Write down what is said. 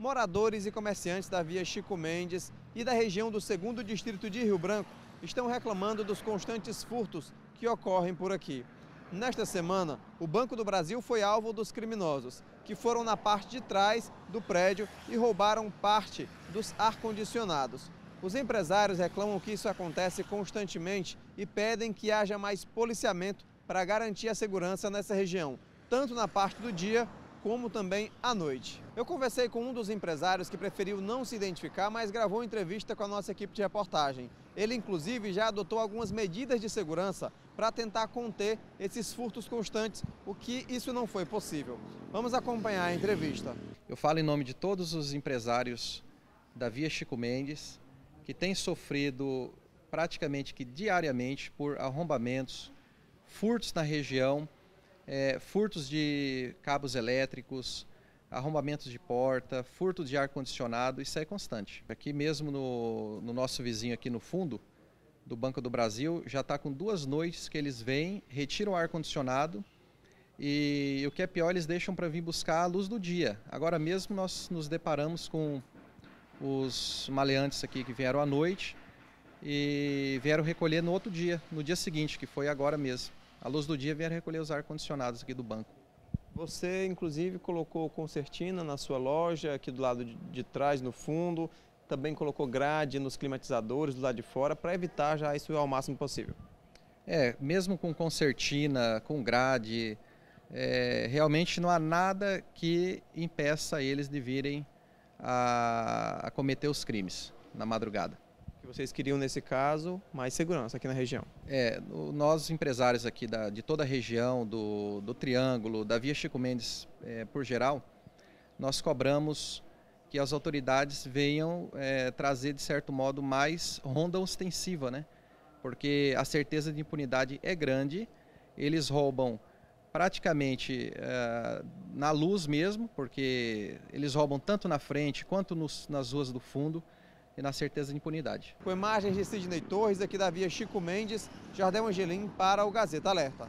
Moradores e comerciantes da via Chico Mendes e da região do segundo distrito de Rio Branco estão reclamando dos constantes furtos que ocorrem por aqui. Nesta semana, o Banco do Brasil foi alvo dos criminosos, que foram na parte de trás do prédio e roubaram parte dos ar-condicionados. Os empresários reclamam que isso acontece constantemente e pedem que haja mais policiamento para garantir a segurança nessa região, tanto na parte do dia como também à noite. Eu conversei com um dos empresários que preferiu não se identificar, mas gravou entrevista com a nossa equipe de reportagem. Ele, inclusive, já adotou algumas medidas de segurança para tentar conter esses furtos constantes, o que isso não foi possível. Vamos acompanhar a entrevista. Eu falo em nome de todos os empresários da Via Chico Mendes, que têm sofrido praticamente que diariamente por arrombamentos, furtos na região, é, furtos de cabos elétricos, arrombamentos de porta, furto de ar-condicionado, isso é constante. Aqui mesmo no, no, nosso vizinho aqui no fundo do Banco do Brasil, já está com duas noites que eles vêm, retiram o ar-condicionado e o que é pior, eles deixam para vir buscar a luz do dia. Agora mesmo nós nos deparamos com os maleantes aqui que vieram à noite e vieram recolher no outro dia, no dia seguinte, que foi agora mesmo. A luz do dia vieram recolher os ar-condicionados aqui do banco. Você, inclusive, colocou concertina na sua loja, aqui do lado de, de trás, no fundo. Também colocou grade nos climatizadores do lado de fora, para evitar já isso ao máximo possível. É, mesmo com concertina, com grade, é, realmente não há nada que impeça eles de virem a, a cometer os crimes na madrugada que vocês queriam nesse caso mais segurança aqui na região. É, nós empresários aqui da, de toda a região, do, do Triângulo, da Via Chico Mendes é, por geral, nós cobramos que as autoridades venham é, trazer de certo modo mais ronda ostensiva, né? Porque a certeza de impunidade é grande, eles roubam praticamente é, na luz mesmo, porque eles roubam tanto na frente quanto nos, nas ruas do fundo e na certeza de impunidade. Com imagens de Sidney Torres, aqui da via Chico Mendes, Jardel Angelim para o Gazeta Alerta.